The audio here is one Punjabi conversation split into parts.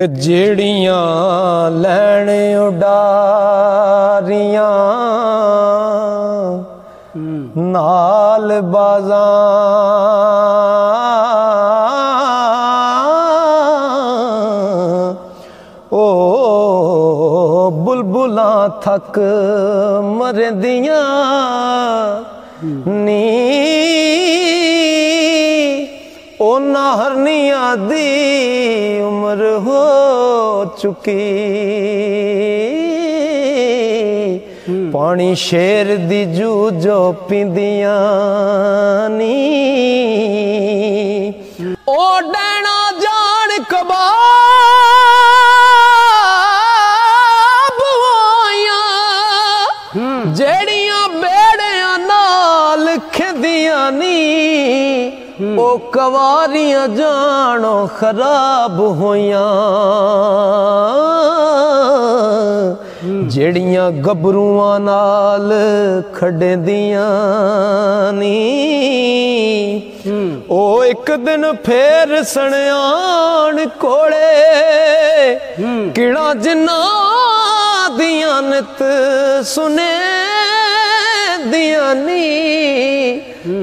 ਜਿਹੜੀਆਂ ਲੈਣ ਉਡਾਰੀਆਂ ਨਾਲ ਬਾਜ਼ਾਂ ਓ ਬੁਲਬੁਲਾਂ ਥੱਕ ਮਰਦੀਆਂ ਨੀ ਉਹਨਾਂ ਦੀ ਉਮਰ ਹੋ ਚੁੱਕੀ। ਪਾਣੀ ਸ਼ੇਰ ਦੀ ਜੂ ਜੋ ਪਿੰਦੀਆਂ ਨੀ। ਉਹ ਡੈਣਾ ਜਾਣ ਕਬਾਬ ਕਵਾਰੀਆਂ ਜਾਣੋ ਖਰਾਬ ਹੋਈਆਂ। ਜਿਹੜੀਆਂ ਗੱਭਰੂਆਂ ਨਾਲ ਖੜਦੀਆਂ ਨੀ ਉਹ ਇੱਕ ਦਿਨ ਫੇਰ ਸਣਿਆਣ ਕੋਲੇ ਕਿਹੜਾ ਜਿੰਨਾ ਦੀਆਂ ਨਿਤ ਸੁਨੇ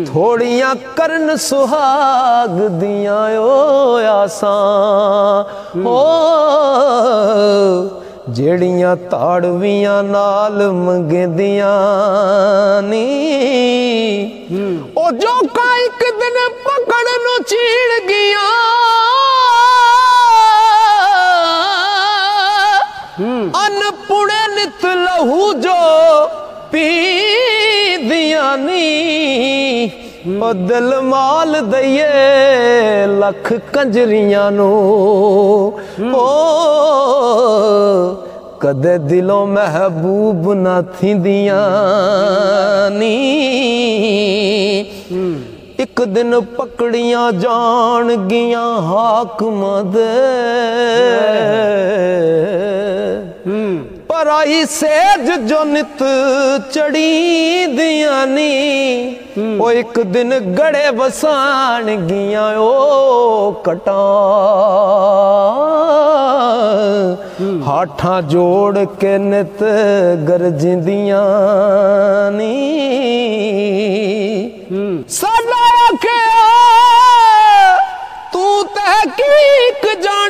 ਥੋੜੀਆਂ ਕਰਨ ਸੁਹਾਗ ਦੀਆਂ ਓ ਆਸਾਂ। ਓ ਜਿਹੜੀਆਂ ਤਾੜਵੀਆਂ ਨਾਲ ਮੰਗਦੀਆਂ ਨੀ। ਉਹ ਜੋ ਕਾ ਇੱਕ ਦਿਨ ਪਕੜ ਨੂੰ ਚੀੜ ਗਿਆ ਅਨਪੁਣੇ ਨਿਤ ਲਹੂ ਜੋ ਉਹ ਦਿਲ ਮਾਲ ਦਈਏ ਲੱਖ ਕੰਜਰੀਆਂ ਨੂੰ। ਓ, ਕਦੇ ਦਿਲੋਂ ਮਹਿਬੂਬ ਨਾ ਥਿੰਦੀਆਂ ਨੀ। ਇੱਕ ਦਿਨ ਪਕੜੀਆਂ ਜਾਣਗੀਆਂ ਹਾਕਮਾਂ ਦੇ। ਪਰਾਈ ਸੇਜ ਜੋ ਨਿਤ ਚੜੀ ਦੀਆਂ ਨੀ ਉਹ ਇੱਕ ਦਿਨ ਗੜੇ ਵਸਾਣ ਗੀਆਂ ਓ ਕਟਾਂ। ਹਾਠਾਂ ਜੋੜ ਕੇ ਨਿਤ ਗਰਜਿੰਦੀਆਂ ਨੀ। ਸਾਡਾ ਆਖਿਆ ਤੂੰ ਤਹਕੀਕ ਜਾਣੀ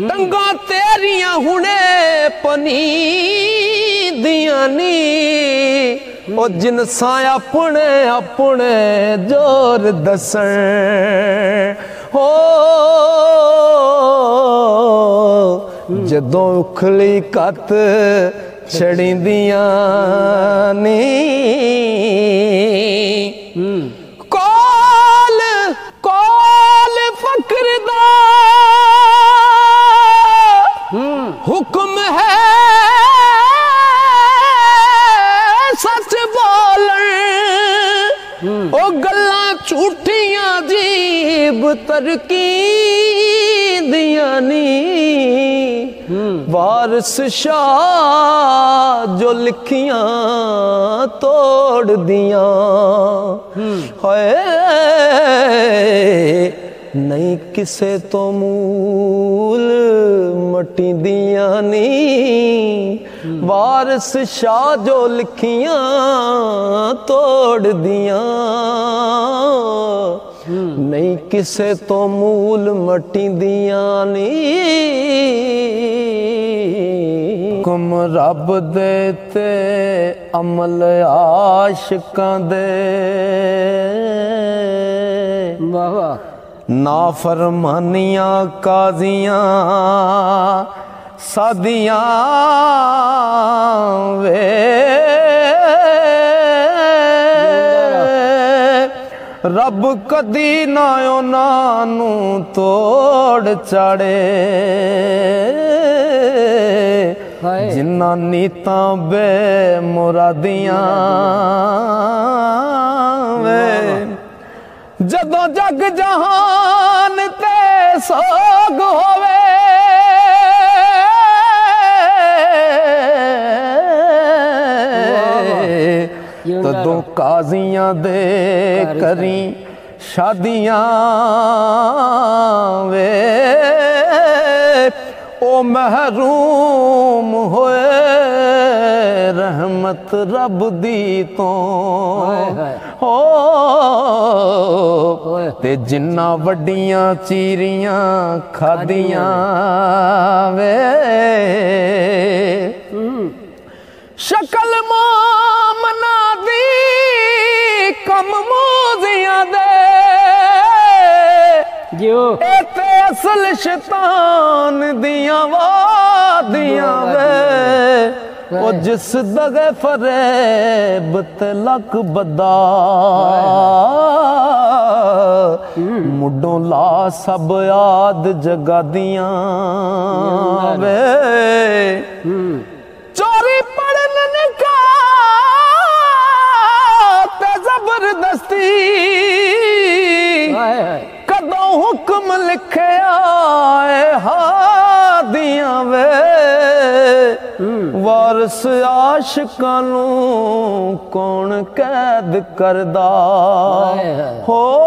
ਟੰਗਾ ਤੇਰੀਆਂ ਹੁਣੇ ਪਨੀ ਦੀਆਂ ਨੀ। ਉਹ ਜਿਨਸਾਂ ਆਪਣੇ ਆਪਣੇ ਜੋਰ ਦੱਸਣ। ਹੋ ਜਦੋਂ ਉਖਲੀ ਕੱਤ ਛੜੀਂਦੀਆਂ ਨੀ। ਹੈ। ਸੱਚ ਬੋਲਣ। ਉਹ ਗੱਲਾਂ ਝੂਠੀਆਂ ਜੀਬ ਤਰਕੀ ਦੀਆਂ ਨੀ ਵਾਰਿਸ ਸ਼ਾਹ ਜੋ ਲਿਖੀਆਂ ਤੋੜਦੀਆਂ। ਹਾਏ ਨਹੀਂ ਕਿਸੇ ਤੋਂ ਮੂਲ ਮਟੀ ਦੀਆਂ ਨੀ। ਵਾਰਿਸ ਸ਼ਾਹ ਜੋ ਲਿਖੀਆਂ ਤੋੜਦੀਆਂ ਨਹੀਂ ਕਿਸੇ ਤੋਂ ਮੂਲ ਮਟੀ ਦੀਆਂ ਨੀ। ਹੁਕਮ ਰੱਬ ਦੇ ਤੇ ਅਮਲ ਆਸ਼ਿਕਾਂ ਦੇ। ਵਾਹ ਵਾਹ। ਨਾ ਫਰਮਾਨੀਆਂ ਕਾਜ਼ੀਆਂ ਸਾਦੀਆਂ ਵੇ। ਰੱਬ ਕਦੀ ਨਾ ਉਹਨਾਂ ਨੂੰ ਤੋੜ ਚਾੜੇ। ਜਿਨ੍ਹਾਂ ਨੀਤਾਂ ਬੇ ਮੁਰਾਦੀਆਂ ਜਦੋਂ ਜਗ ਜਹਾਨ ਤੇ ਸੋਗ ਹੋਵੇ ਜਿਉਂਦਾ ਤਦੋਂ ਰਹੋ। ਕਾਜ਼ੀਆਂ ਦੇ ਘਰ ਹੀ ਕਰੀ ਸ਼ਾਦੀਆਂ ਵੇ ਉਹ ਮਹਿਰੂਮ ਹੋਏ ਰਹਿਮਤ ਰੱਬ ਦੀ ਤੋਂ। ਹੋ। ਤੇ ਜਿੰਨਾ ਵੱਡੀਆਂ ਚੀਰੀਆਂ ਖਾਦੀਆਂ ਵੇ। ਸ਼ਕਲ ਮੋਮਨਾ ਦੀ ਕਮ ਮੋਜ਼ੀਆਂ ਦੇ। ਜਿਉ। ਇਹ ਤੇ ਅਸਲ ਸ਼ੈਤਾਨ ਦੀਆਂ ਵਾਦੀਆਂ ਵੇ। ਉਹ ਜਿਸ ਦਗੇ ਫਰੇਬ ਤੇ ਲੱਕ ਬੱਦਾ। ਮੁੱਢੋਂ ਲਾ ਸਭ ਆਦ ਜਗਾਦੀਆਂ ਵੇ। ਚੋਰੀ ਪੜਨ ਨਿਕਾ ਤੇ ਜ਼ਬਰਦਸਤੀ। ਕਦੋਂ ਹੁਕਮ ਲਿਖਿਆ ਵਾਰਸ ਆਸ਼ਿਕਾਂ ਨੂੰ ਕੌਣ ਕੈਦ ਕਰਦਾ। ਹੋ